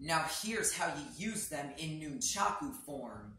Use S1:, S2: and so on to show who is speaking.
S1: Now here's how you use them in Nunchaku form.